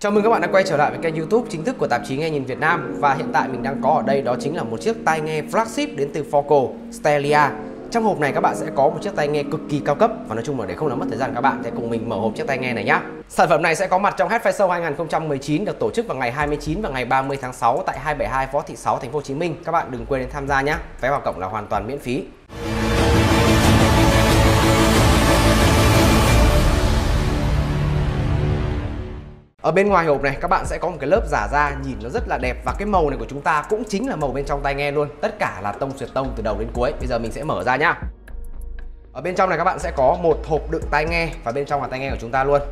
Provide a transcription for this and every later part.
Chào mừng các bạn đã quay trở lại với kênh YouTube chính thức của tạp chí Nghe nhìn Việt Nam và hiện tại mình đang có ở đây đó chính là một chiếc tai nghe flagship đến từ Foco Stelia. Trong hộp này các bạn sẽ có một chiếc tai nghe cực kỳ cao cấp và nói chung là để không làm mất thời gian các bạn sẽ cùng mình mở hộp chiếc tai nghe này nhé. Sản phẩm này sẽ có mặt trong Headphone Show 2019 được tổ chức vào ngày 29 và ngày 30 tháng 6 tại 272 Võ Thị 6 thành phố Hồ Chí Minh. Các bạn đừng quên đến tham gia nhé. Vé vào cổng là hoàn toàn miễn phí. Ở bên ngoài hộp này, các bạn sẽ có một cái lớp giả da nhìn nó rất là đẹp và cái màu này của chúng ta cũng chính là màu bên trong tai nghe luôn. Tất cả là tông xuyệt tông từ đầu đến cuối. Bây giờ mình sẽ mở ra nhá. Ở bên trong này các bạn sẽ có một hộp đựng tai nghe và bên trong là tai nghe của chúng ta luôn.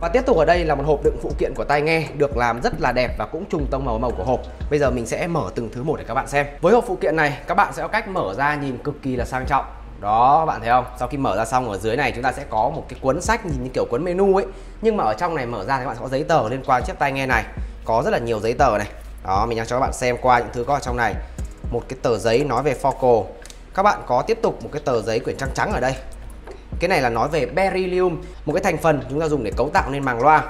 Và tiếp tục ở đây là một hộp đựng phụ kiện của tai nghe được làm rất là đẹp và cũng trùng tông màu màu của hộp. Bây giờ mình sẽ mở từng thứ một để các bạn xem. Với hộp phụ kiện này, các bạn sẽ có cách mở ra nhìn cực kỳ là sang trọng đó, bạn thấy không? Sau khi mở ra xong, ở dưới này chúng ta sẽ có một cái cuốn sách nhìn như kiểu cuốn menu ấy. Nhưng mà ở trong này mở ra thì các bạn sẽ có giấy tờ liên quan chiếc tai nghe này. Có rất là nhiều giấy tờ này. Đó, mình đang cho các bạn xem qua những thứ có ở trong này. Một cái tờ giấy nói về Focal các bạn có tiếp tục một cái tờ giấy quyển trắng trắng ở đây. Cái này là nói về beryllium, một cái thành phần chúng ta dùng để cấu tạo nên màng loa.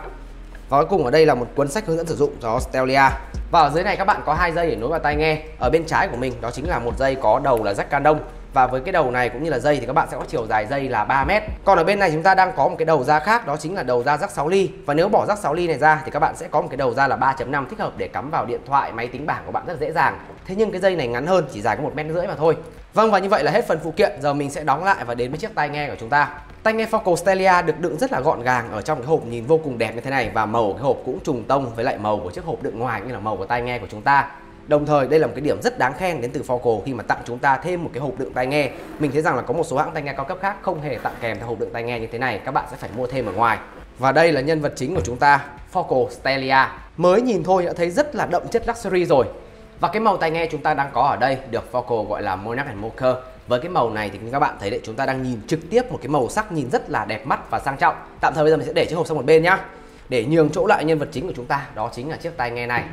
Và cuối cùng ở đây là một cuốn sách hướng dẫn sử dụng cho Stelia. Và ở dưới này các bạn có hai dây để nối vào tai nghe ở bên trái của mình. Đó chính là một dây có đầu là jack canon và với cái đầu này cũng như là dây thì các bạn sẽ có chiều dài dây là 3 mét. Còn ở bên này chúng ta đang có một cái đầu ra khác, đó chính là đầu ra rắc 6 ly. Và nếu bỏ rắc 6 ly này ra thì các bạn sẽ có một cái đầu ra là 3.5 thích hợp để cắm vào điện thoại, máy tính bảng của bạn rất dễ dàng. Thế nhưng cái dây này ngắn hơn, chỉ dài có một mét rưỡi mà thôi. Vâng và như vậy là hết phần phụ kiện. Giờ mình sẽ đóng lại và đến với chiếc tai nghe của chúng ta. Tai nghe Focal Stelia được đựng rất là gọn gàng ở trong cái hộp nhìn vô cùng đẹp như thế này. Và màu cái hộp cũng trùng tông với lại màu của chiếc hộp đựng ngoài như là màu của tai nghe của chúng ta. Đồng thời đây là một cái điểm rất đáng khen đến từ Focal khi mà tặng chúng ta thêm một cái hộp đựng tai nghe. Mình thấy rằng là có một số hãng tai nghe cao cấp khác không hề tặng kèm theo hộp đựng tai nghe như thế này, các bạn sẽ phải mua thêm ở ngoài. Và đây là nhân vật chính của chúng ta, Focal Stelia. Mới nhìn thôi đã thấy rất là đậm chất luxury rồi. Và cái màu tai nghe chúng ta đang có ở đây được Focal gọi là Monarch and Mocha. Với cái màu này thì các bạn thấy đấy chúng ta đang nhìn trực tiếp một cái màu sắc nhìn rất là đẹp mắt và sang trọng. Tạm thời bây giờ mình sẽ để chiếc hộp sang một bên nhá. Để nhường chỗ lại nhân vật chính của chúng ta, đó chính là chiếc tai nghe này.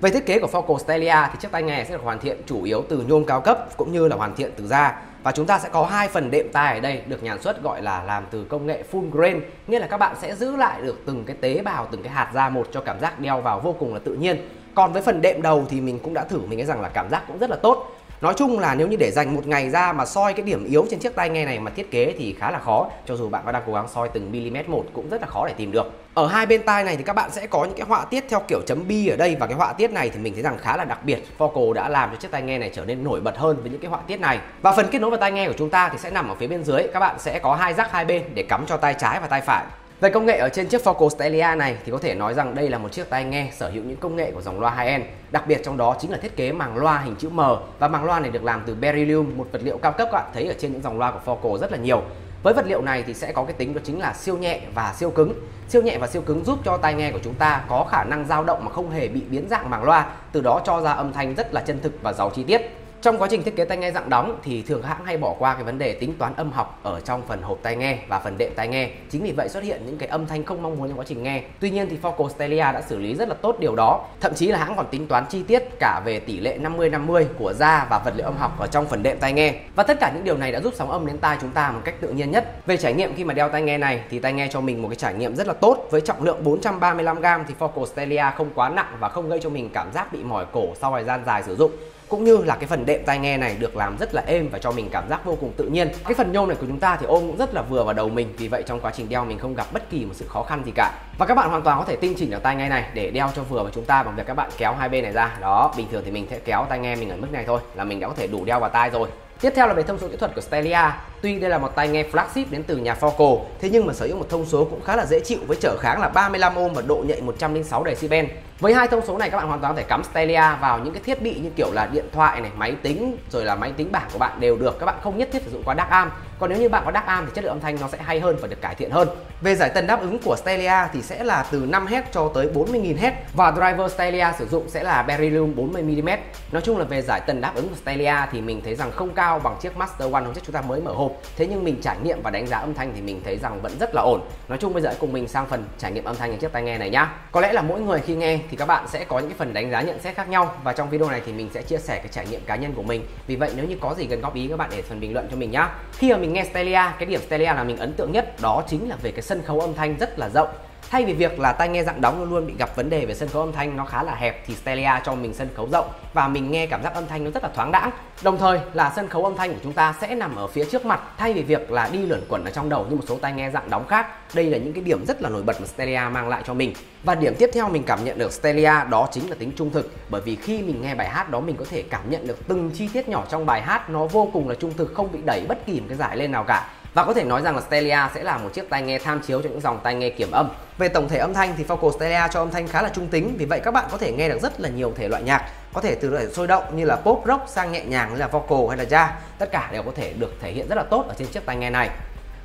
Về thiết kế của Focal Stelia thì chiếc tai nghe sẽ được hoàn thiện chủ yếu từ nhôm cao cấp cũng như là hoàn thiện từ da. Và chúng ta sẽ có hai phần đệm tai ở đây được nhàn xuất gọi là làm từ công nghệ full grain, nghĩa là các bạn sẽ giữ lại được từng cái tế bào, từng cái hạt da một cho cảm giác đeo vào vô cùng là tự nhiên. Còn với phần đệm đầu thì mình cũng đã thử, mình thấy rằng là cảm giác cũng rất là tốt. Nói chung là nếu như để dành một ngày ra mà soi cái điểm yếu trên chiếc tai nghe này mà thiết kế thì khá là khó. Cho dù bạn có đang cố gắng soi từng mm một cũng rất là khó để tìm được. Ở hai bên tai này thì các bạn sẽ có những cái họa tiết theo kiểu chấm bi ở đây. Và cái họa tiết này thì mình thấy rằng khá là đặc biệt. Focal đã làm cho chiếc tai nghe này trở nên nổi bật hơn với những cái họa tiết này. Và phần kết nối vào tai nghe của chúng ta thì sẽ nằm ở phía bên dưới. Các bạn sẽ có hai rắc hai bên để cắm cho tai trái và tai phải về công nghệ ở trên chiếc Focal Stelia này thì có thể nói rằng đây là một chiếc tai nghe sở hữu những công nghệ của dòng loa high-end. Đặc biệt trong đó chính là thiết kế màng loa hình chữ M và màng loa này được làm từ beryllium, một vật liệu cao cấp các bạn thấy ở trên những dòng loa của Focal rất là nhiều. Với vật liệu này thì sẽ có cái tính đó chính là siêu nhẹ và siêu cứng. Siêu nhẹ và siêu cứng giúp cho tai nghe của chúng ta có khả năng dao động mà không hề bị biến dạng màng loa, từ đó cho ra âm thanh rất là chân thực và giàu chi tiết. Trong quá trình thiết kế tai nghe dạng đóng thì thường hãng hay bỏ qua cái vấn đề tính toán âm học ở trong phần hộp tai nghe và phần đệm tai nghe. Chính vì vậy xuất hiện những cái âm thanh không mong muốn trong quá trình nghe. Tuy nhiên thì Focal Stelia đã xử lý rất là tốt điều đó. Thậm chí là hãng còn tính toán chi tiết cả về tỷ lệ 50-50 của da và vật liệu âm học ở trong phần đệm tai nghe. Và tất cả những điều này đã giúp sóng âm đến tai chúng ta một cách tự nhiên nhất. Về trải nghiệm khi mà đeo tai nghe này thì tai nghe cho mình một cái trải nghiệm rất là tốt với trọng lượng 435g thì Focal Stelia không quá nặng và không gây cho mình cảm giác bị mỏi cổ sau thời gian dài sử dụng cũng như là cái phần đệm tai nghe này được làm rất là êm và cho mình cảm giác vô cùng tự nhiên. Cái phần nhôm này của chúng ta thì ôm cũng rất là vừa vào đầu mình, vì vậy trong quá trình đeo mình không gặp bất kỳ một sự khó khăn gì cả. Và các bạn hoàn toàn có thể tinh chỉnh được tai nghe này để đeo cho vừa với chúng ta bằng việc các bạn kéo hai bên này ra. Đó, bình thường thì mình sẽ kéo tai nghe mình ở mức này thôi là mình đã có thể đủ đeo vào tai rồi. Tiếp theo là về thông số kỹ thuật của Stelia. Tuy đây là một tai nghe flagship đến từ nhà Focal, thế nhưng mà sở hữu một thông số cũng khá là dễ chịu với trở kháng là 35 ohm và độ nhạy 106 decibel. Với hai thông số này các bạn hoàn toàn có thể cắm Stelia vào những cái thiết bị như kiểu là điện thoại này, máy tính rồi là máy tính bảng của bạn đều được. Các bạn không nhất thiết sử dụng quá DAC am. Còn nếu như bạn có DAC am thì chất lượng âm thanh nó sẽ hay hơn và được cải thiện hơn. Về giải tần đáp ứng của Stelia thì sẽ là từ 5 Hz cho tới 40.000 Hz và driver Stelia sử dụng sẽ là beryllium 40 mm. Nói chung là về giải tần đáp ứng của Stelia thì mình thấy rằng không cao bằng chiếc Master One hôm trước chúng ta mới mở hộp. Thế nhưng mình trải nghiệm và đánh giá âm thanh thì mình thấy rằng vẫn rất là ổn. Nói chung bây giờ cùng mình sang phần trải nghiệm âm thanh trên chiếc tai nghe này nhá. Có lẽ là mỗi người khi nghe thì các bạn sẽ có những cái phần đánh giá nhận xét khác nhau và trong video này thì mình sẽ chia sẻ cái trải nghiệm cá nhân của mình. Vì vậy nếu như có gì cần góp ý các bạn để phần bình luận cho mình nhá. Khi mà mình nghe Stelia, cái điểm Stelia là mình ấn tượng nhất đó chính là về cái sân khấu âm thanh rất là rộng Thay vì việc là tai nghe dạng đóng luôn luôn bị gặp vấn đề về sân khấu âm thanh, nó khá là hẹp thì Stelia cho mình sân khấu rộng và mình nghe cảm giác âm thanh nó rất là thoáng đãng. Đồng thời là sân khấu âm thanh của chúng ta sẽ nằm ở phía trước mặt, thay vì việc là đi lượn quẩn ở trong đầu như một số tai nghe dạng đóng khác. Đây là những cái điểm rất là nổi bật mà Stelia mang lại cho mình. Và điểm tiếp theo mình cảm nhận được Stelia đó chính là tính trung thực, bởi vì khi mình nghe bài hát đó mình có thể cảm nhận được từng chi tiết nhỏ trong bài hát, nó vô cùng là trung thực, không bị đẩy bất kỳ một cái giải lên nào cả và có thể nói rằng là Stelia sẽ là một chiếc tai nghe tham chiếu cho những dòng tai nghe kiểm âm. Về tổng thể âm thanh thì Focal Stelia cho âm thanh khá là trung tính, vì vậy các bạn có thể nghe được rất là nhiều thể loại nhạc, có thể từ loại sôi động như là pop rock sang nhẹ nhàng như là vocal hay là jazz, tất cả đều có thể được thể hiện rất là tốt ở trên chiếc tai nghe này.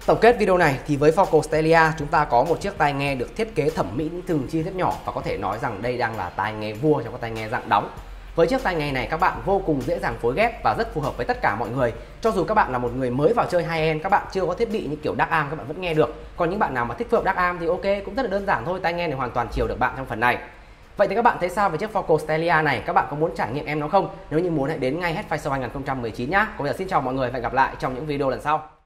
Tổng kết video này thì với Focal Stelia chúng ta có một chiếc tai nghe được thiết kế thẩm mỹ những từng chi tiết nhỏ và có thể nói rằng đây đang là tai nghe vua trong các tai nghe dạng đóng. Với chiếc tai nghe này các bạn vô cùng dễ dàng phối ghép và rất phù hợp với tất cả mọi người. Cho dù các bạn là một người mới vào chơi high end, các bạn chưa có thiết bị như kiểu DAC am các bạn vẫn nghe được. Còn những bạn nào mà thích phù hợp DAC am thì ok, cũng rất là đơn giản thôi, tai nghe này hoàn toàn chiều được bạn trong phần này. Vậy thì các bạn thấy sao về chiếc Focal Stelia này? Các bạn có muốn trải nghiệm em nó không? Nếu như muốn hãy đến ngay hết Show 2019 nhá. Còn bây giờ xin chào mọi người và hẹn gặp lại trong những video lần sau.